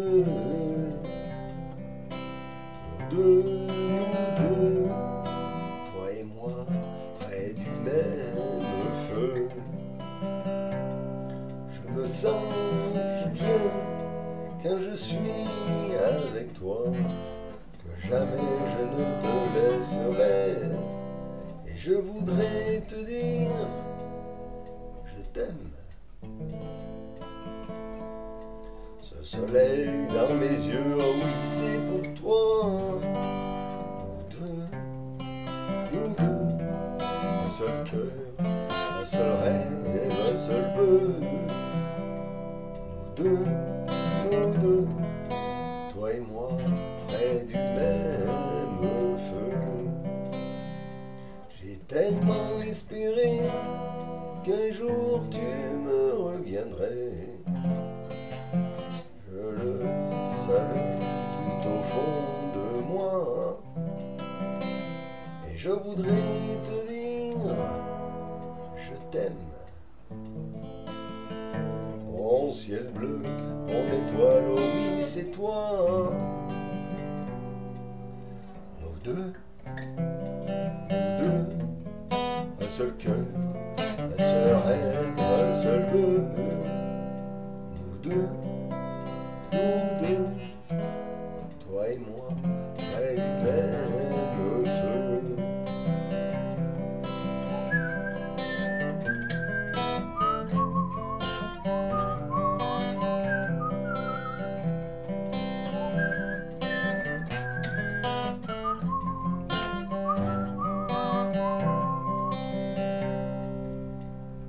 deux, nous deux, toi et moi, près du même feu. Je me sens si bien quand je suis avec toi que jamais je ne te laisserai. Et je voudrais te dire, je t'aime. Ce soleil dans mes yeux, oh oui, c'est pour toi. Nous deux, nous deux, un seul cœur, un seul rêve, un seul vœu. Nous deux, nous deux, toi et moi, près du même feu. J'ai tellement espéré qu'un jour tu me reviendrais. Tout au fond de moi. Et je voudrais te dire, je t'aime. Mon ciel bleu, mon étoile, oh oui, c'est toi. Nous deux, nous deux, un seul cœur, un seul rêve, un seul deux, nous deux, toi et moi, près du même feu.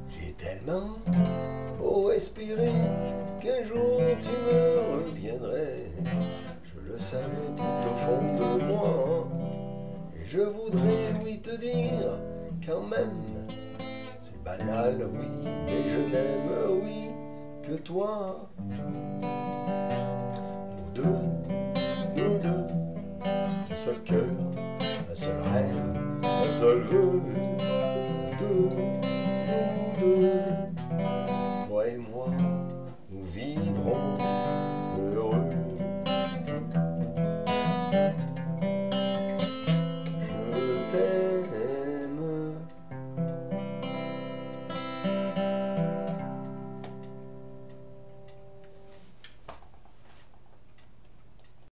J'ai tellement beau espérer qu'un jour tu me reviendrais. Je le savais tout au fond de moi. Et je voudrais, oui, te dire, quand même, c'est banal, oui, mais je n'aime, oui, que toi. Nous deux, nous deux, un seul cœur, un seul rêve, un seul vœu. Nous deux, nous deux.